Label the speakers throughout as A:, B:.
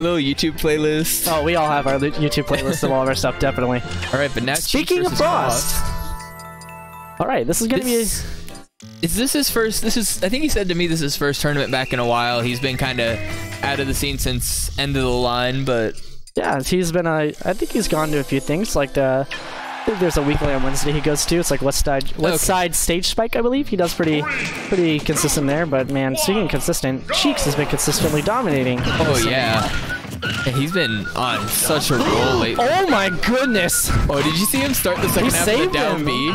A: Little YouTube playlist.
B: Oh, we all have our YouTube playlist of all of our stuff, definitely.
A: All right, but now
B: Speaking
A: Cheeks
B: of
A: versus
B: Frost. All right, this is gonna
A: This- Is this his first? This is. I think he said to me this is his first tournament back in a while. He's been kind of out of the scene since end of the line, but
B: yeah. He's been a. I think he's gone to a few things like the. There's a weekly on Wednesday he goes to. It's like West Side West
A: Okay.
B: Side Stage Spike, I believe. He does pretty pretty consistent there. But man, speaking consistent, Cheeks has been consistently dominating.
A: oh yeah, and he's been on such a roll lately.
B: Oh my goodness!
A: Oh, did you see him start the second
B: He
A: half
B: saved
A: a down
B: him.
A: B?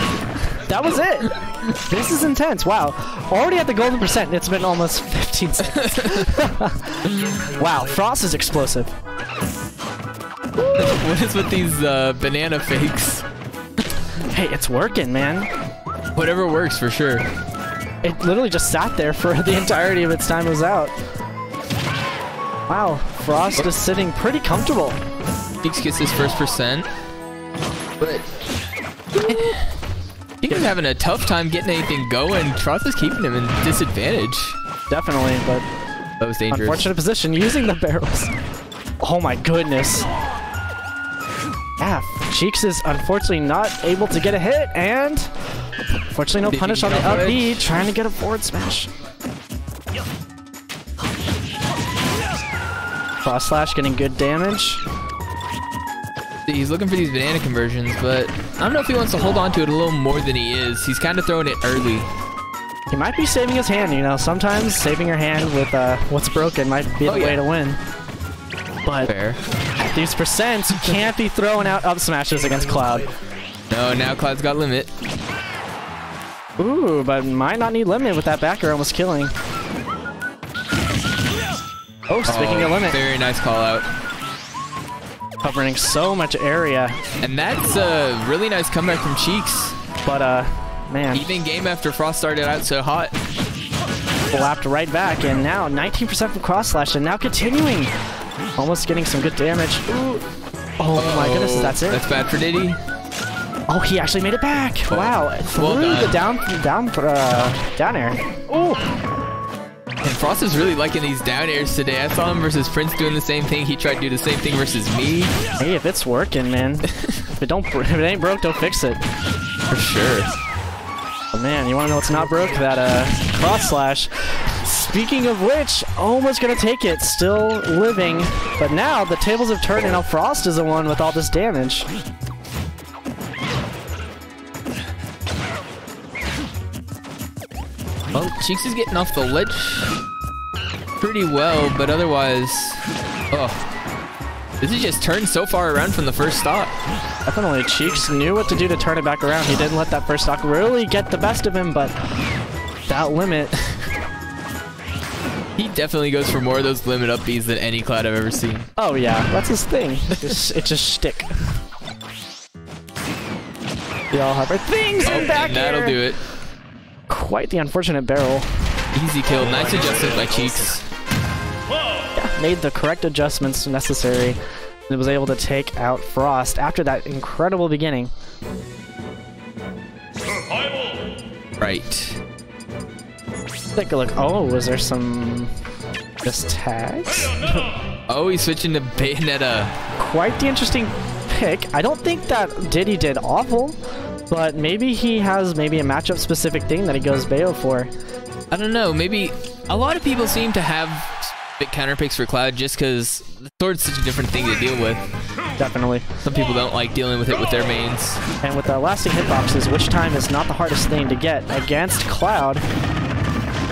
B: That was it. This is intense. Wow. Already at the golden percent. It's been almost 15 seconds. wow. Frost is explosive.
A: What is with these uh, banana fakes?
B: Hey, it's working, man.
A: Whatever works for sure.
B: It literally just sat there for the entirety of its time it was out. Wow. Frost is sitting pretty comfortable.
A: Cheeks gets his first percent, but is having a tough time getting anything going. Frost is keeping him in disadvantage.
B: Definitely, but
A: That was dangerous.
B: unfortunate position using the barrels. Oh my goodness. Yeah, Cheeks is unfortunately not able to get a hit, and unfortunately no
A: Did
B: punish on the up B, trying to get a forward smash. Cross slash getting good damage.
A: He's looking for these banana conversions, but I don't know if he wants to hold on to it a little more than he is. He's kind of throwing it early.
B: He might be saving his hand, you know. Sometimes saving your hand with uh, what's broken might be
A: Oh,
B: the
A: yeah.
B: way to win. But
A: Fair.
B: These percents, can't be throwing out up smashes against Cloud.
A: No, now Cloud's got limit.
B: Ooh, but might not need limit with that backer almost killing. Oh, speaking
A: Oh,
B: of limit,
A: Very nice call out.
B: covering so much area.
A: And that's a really nice comeback from Cheeks.
B: But, uh, man,
A: Even game after Frost started out so hot.
B: lapped right back. And now 19% from cross slash, and now continuing. Almost getting some good damage. Ooh. Oh my goodness,
A: Oh,
B: that's it.
A: That's bad for Diddy.
B: Oh, he actually made it back. Wow. Through
A: Well
B: the down, down, uh, down air. Ooh.
A: And Frost is really liking these down airs today. I saw him versus Prince doing the same thing. He tried to do the same thing versus me.
B: Hey, if it's working, man. if it don't, if it ain't broke, don't fix it.
A: For sure.
B: Oh, man, you want to know what's not broke? That uh, cross slash. Speaking of which, almost gonna take it. Still living, but now the tables have turned, and now Frost is the one with all this damage.
A: Well, Cheeks is getting off the ledge pretty well, but otherwise, oh. This has just turned so far around from the first stop.
B: Definitely, Cheeks knew what to do to turn it back around. He didn't let that first stock really get the best of him, but that limit.
A: He definitely goes for more of those limit up Bs than any Cloud I've ever seen.
B: Oh yeah, that's his thing. It's, it's just shtick. We all have our things
A: Oh,
B: back
A: and that'll
B: air.
A: do it.
B: Quite the unfortunate barrel.
A: Easy kill. Nice adjustment by Cheeks.
B: Made the correct adjustments necessary and was able to take out Frost after that incredible beginning.
A: Right.
B: Take a look. Oh, was there some just tags?
A: Oh, he's switching to Bayonetta.
B: Quite the interesting pick. I don't think that Diddy did awful, but maybe he has maybe a matchup specific thing that he goes Bayo for.
A: I don't know. Maybe a lot of people seem to have big counter picks for Cloud just because the sword's such a different thing to deal with.
B: Definitely.
A: Some people don't like dealing with it with their mains.
B: And with the lasting hitboxes, witch time is not the hardest thing to get against Cloud.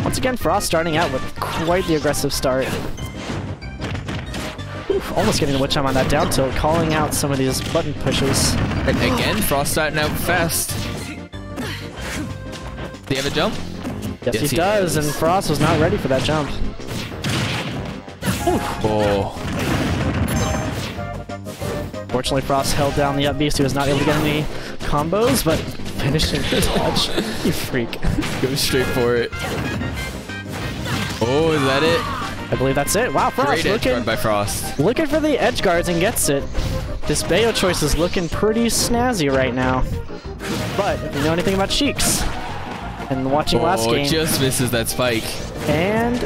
B: Once again, Frost starting out with quite the aggressive start. Oof, almost getting the witch time on that down tilt, calling out some of these button pushes.
A: And again, Frost starting out fast. Do you have a jump?
B: Yes,
A: Yes,
B: he,
A: he
B: does,
A: does.
B: and Frost was not ready for that jump.
A: Oh.
B: Fortunately, Frost held down the up beast. He was not able to get any combos, but finishing the touch. you freak.
A: Go straight for it. Oh, is that it?
B: I believe that's it. Wow, Frost
A: Great
B: looking,
A: by Frost.
B: looking for the edge guards and gets it. This Bayo choice is looking pretty snazzy right now. But if you know anything about Cheeks, and watching last game.
A: Oh,
B: game,
A: just misses that spike.
B: and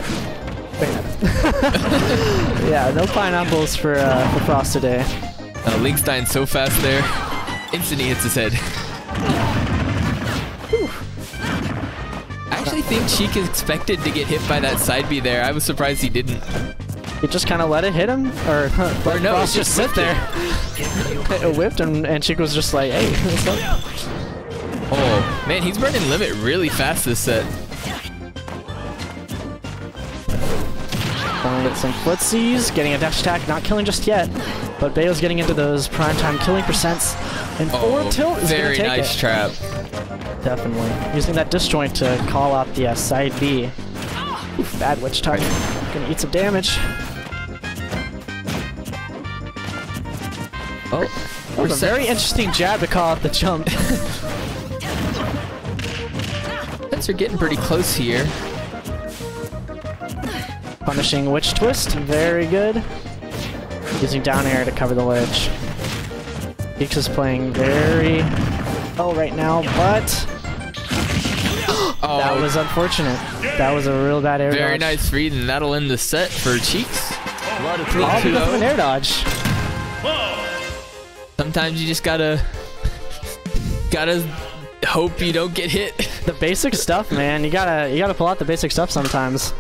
B: yeah, no pineapples for, uh, for Frost today.
A: Uh, Linkstein so fast there. Instantly hits his head. Actually think Cheek expected to get hit by that side B there. I was surprised he didn't.
B: He just kind of let it hit him, or,
A: Or no,
B: Frost
A: he
B: just sit there. It whipped, and, and Chick was just like, hey, what's up?
A: Oh, man, he's burning limit really fast this set.
B: Gonna get some footsies, getting a dash attack, not killing just yet. But Bayo's getting into those prime time killing percents. And forward
A: Oh,
B: tilt is
A: very nice
B: it.
A: trap.
B: Definitely. Using that disjoint to call out the uh, side B. Oof, bad witch target. Gonna eat some damage.
A: Oh,
B: That was a very interesting jab to call out the jump.
A: sets are getting pretty close here.
B: Punishing witch twist. Very good. Using down air to cover the ledge. Cheeks is playing very well right now, but
A: Oh,
B: that was unfortunate. That was a real bad air dodge.
A: very
B: dodge.
A: nice read, and that'll end the set for Cheeks.
B: All because of an air dodge.
A: Sometimes you just gotta, gotta hope you don't get hit.
B: The basic stuff, man. You gotta you gotta pull out the basic stuff sometimes.